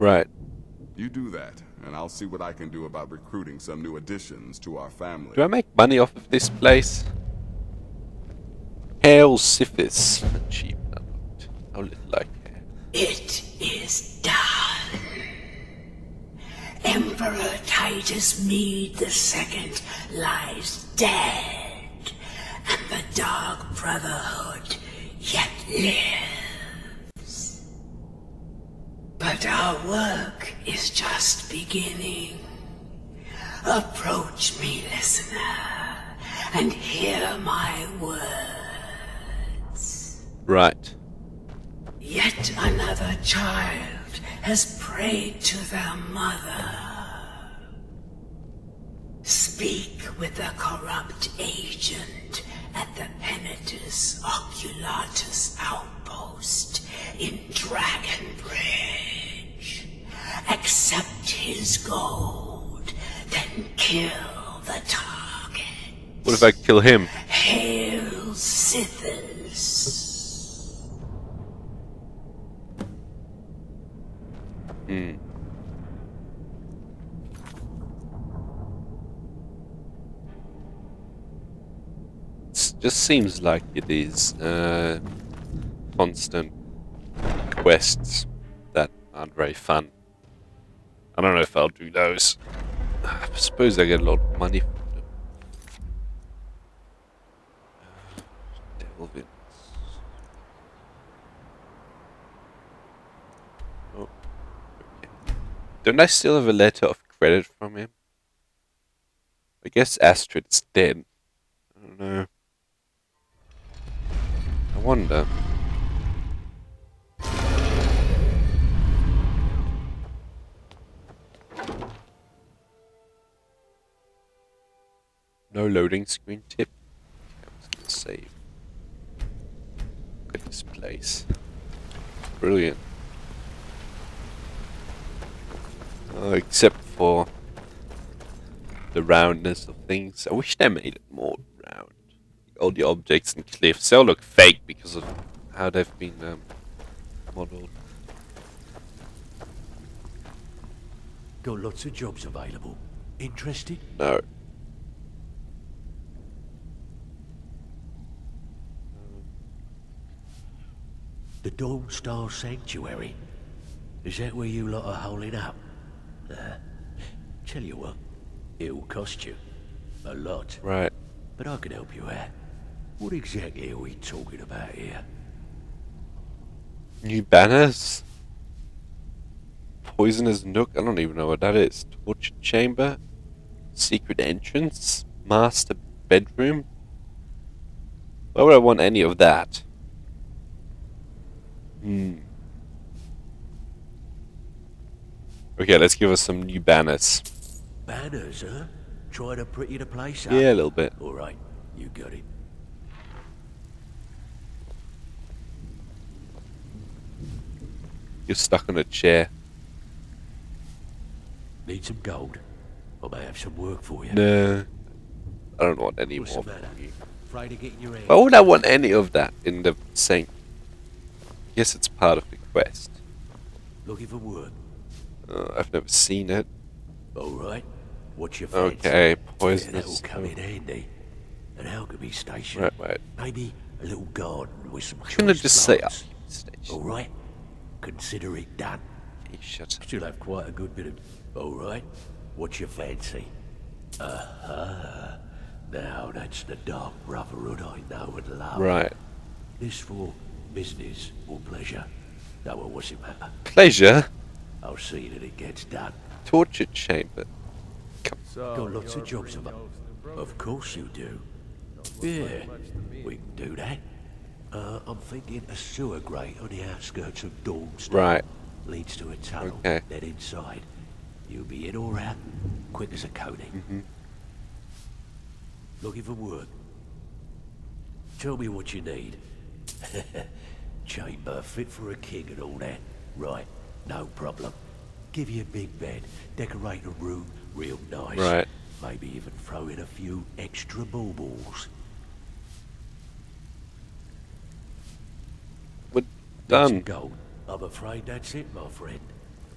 Right. You do that, and I'll see what I can do about recruiting some new additions to our family. Do I make money off of this place? Hail Sithis. Achievement unlocked. How little I care. It is done. Emperor Titus Mede II lies dead, and the Dark Brotherhood yet lives. But our work is just beginning. Approach me, listener, and hear my words. Right. Yet another child has prayed to their mother. Speak with the corrupt agent at the Penitus Oculatus outpost in Dragon Bridge. Accept his gold, then kill the target. What if I kill him? Hail Sithis. Hmm. It just seems like it is uh, constant quests that aren't very fun. I don't know if I'll do those. I suppose I get a lot of money from them. Delvin. Oh. Don't I still have a letter of credit from him? I guess Astrid's dead. I don't know. I wonder. Loading screen tip. Okay, I'm just gonna save. Look at this place. Brilliant. Uh, except for the roundness of things. I wish they made it more round. All the objects and cliffs, they all look fake because of how they've been um, modeled. Got lots of jobs available. Interested? No. The Dawnstar Sanctuary. Is that where you lot are holding up? Uh, tell you what, it'll cost you. A lot. Right. But I can help you out. What exactly are we talking about here? New banners? Poisoner's Nook? I don't even know what that is. Torture Chamber? Secret Entrance? Master Bedroom? Why would I want any of that? Hmm. Okay, let's give us some new banners. Banners, huh? Try to pretty the place up? Yeah, a little bit. Alright, you got it. You're stuck on a chair. Need some gold? I may have some work for you. No. I don't want any What's more the from you. Afraid of getting your Why would I want any of that in the Saint? Yes, it's part of the quest. Looking for work? Uh, I've never seen it. Alright. What's your fancy? Okay, Yeah, that'll come in handy. An alchemy station. Right, right. Maybe a little garden with some Couldn't I choice just say alchemy station? Alright. Consider it done. Hey, shut up. Still have quite a good bit of... Alright. What's your fancy? Uh-huh. Now that's the Dark Brotherhood I know and love. Right. This for business or pleasure? No, well, what's it matter? Pleasure? I'll see that it gets done. Torture chamber. So, Got lots of jobs of Of course you do. Yeah, we can do that. Uh, I'm thinking a sewer grate on the outskirts of Dawnstar. Right. Leads to a tunnel. Okay. Then inside. You'll be in or out, quick as a coating. Mm-hmm. Looking for work. Tell me what you need. Chamber fit for a king and all that. Right, no problem. Give you a big bed, decorate a room real nice. Right. Maybe even throw in a few extra baubles. We're done. gold. I'm afraid that's it, my friend.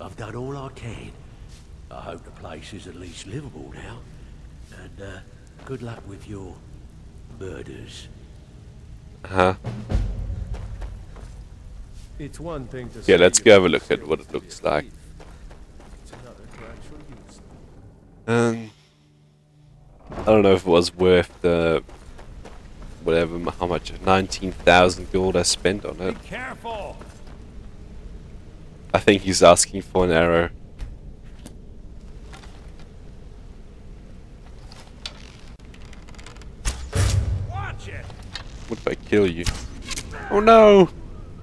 I've done all I can. I hope the place is at least livable now. And, uh, good luck with your murders. Uh-huh. It's one thing to Yeah, let's go have a look at what it to be a looks like. thief. It's another to actually use them. Um, I don't know if it was worth the whatever how much nineteen thousand gold I spent on it. Be careful! I think he's asking for an arrow. Watch it! What if I kill you? Oh no!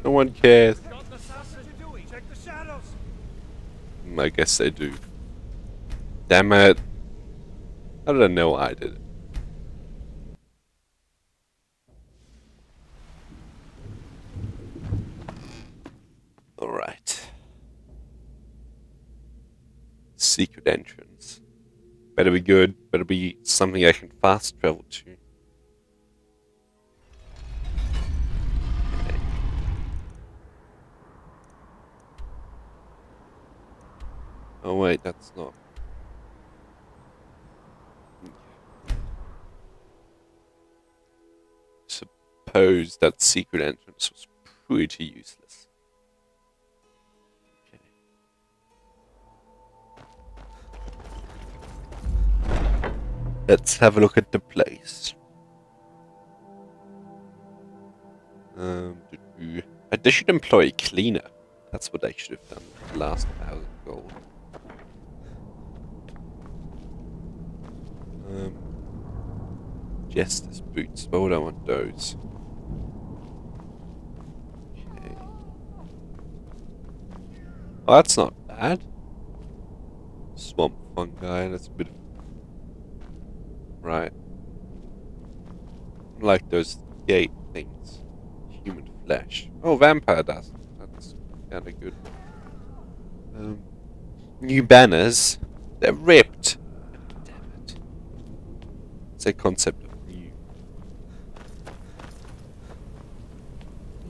No one cares. Got the assassin doing? Check the shadows! Mm, I guess they do. Damn it! How did I know I did it? Alright. Secret entrance. Better be good. Better be something I can fast travel to. Oh wait, that's not. Suppose that secret entrance was pretty useless. Let's have a look at the place. Um, they should employ a cleaner. That's what they should have done last thousand gold. Um, Jester's boots. Would I want those? Okay. Oh, that's not bad. Swamp fungi. That's a bit of right. Like those gate things. Human flesh. Oh, vampire dust. That's kind of good. Um, new banners. They're ripped. Damn it. It's a concept of new.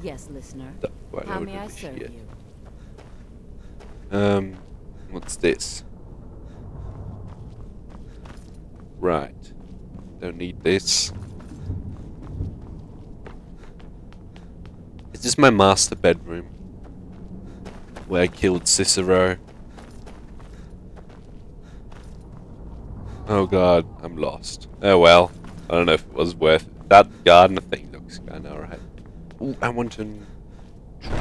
Yes, listener. How may I serve you? Um, what's this? Right. Don't need this. Is this my master bedroom? Where I killed Cicero? Oh god, I'm lost. Oh well. I don't know if it was worth it. That garden thing looks kinda alright. Ooh, I want to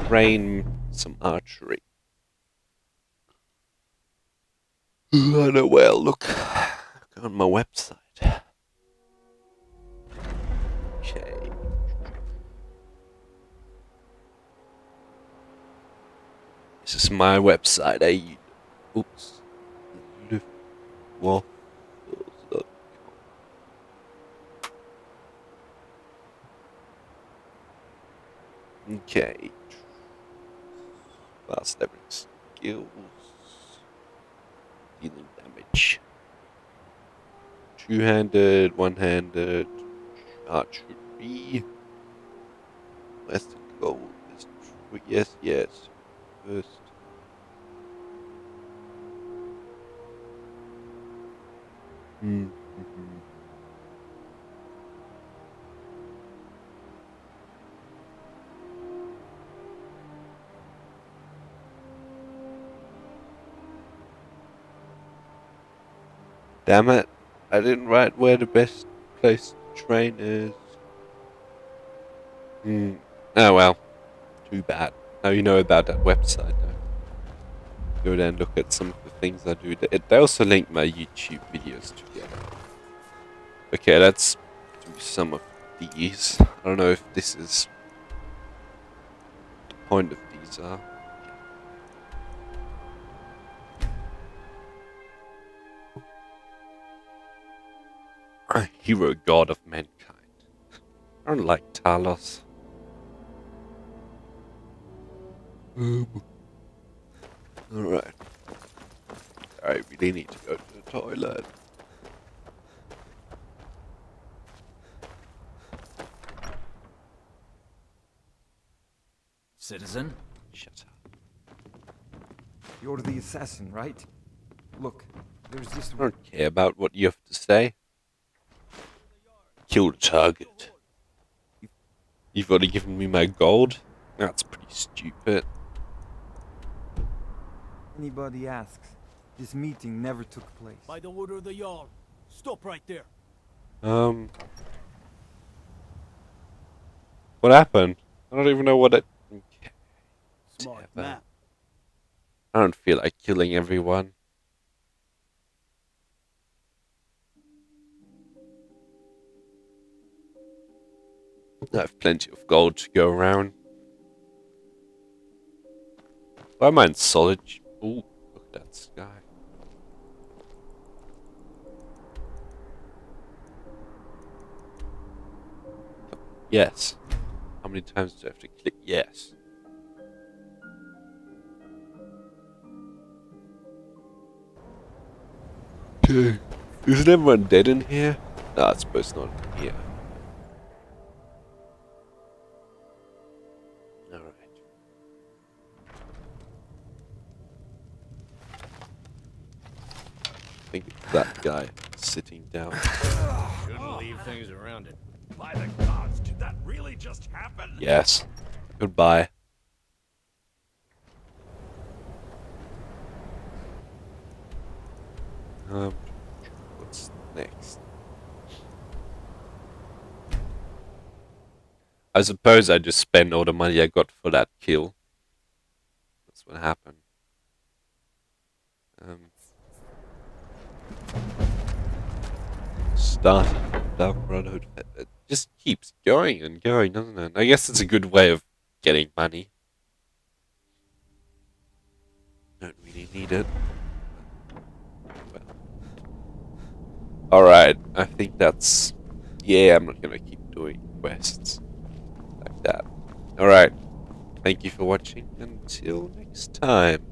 train some archery. I know well, look. Go on my website. Okay. This is my website. I oops. Luftwaffles.com. Okay. Fast leveling skills. Dealing damage. Two-handed, one-handed, archery. Gold is true. Yes, yes. First. Hmm. hmm, hmm, hmm. Damn it. I didn't write where the best place to train is. Hmm. Oh well. Too bad. Now you know about that website now. Go there and look at some of the things I do. They also link my YouTube videos together. Okay, let's do some of these. I don't know if this is the point of these are. A hero god of mankind. I don't like Talos. Um, Alright. I really need to go to the toilet. Citizen? Shut up. You're the assassin, right? Look, there's this. I don't care about what you have to say. Kill the target. You've already given me my gold? That's pretty stupid. Anybody asks, this meeting never took place. By the order of the Jarl. Stop right there. Um. What happened? I don't even know what it. Smart map. I don't feel like killing everyone. I have plenty of gold to go around. Why am I in solid? Ooh, look at that sky. Yes. How many times do I have to click yes? Okay. Isn't everyone dead in here? No, I suppose not in that guy sitting down. Shouldn't leave things around it. By the gods, did that really just happen? Yes. Goodbye. Um, what's next? I suppose I just spend all the money I got for that kill. That's what happened. Um, starting Dark Brotherhood. It just keeps going and going, doesn't it? I guess it's a good way of getting money. Don't really need it. Well. Alright, I think that's... Yeah, I'm not gonna keep doing quests like that. Alright, thank you for watching. Until next time.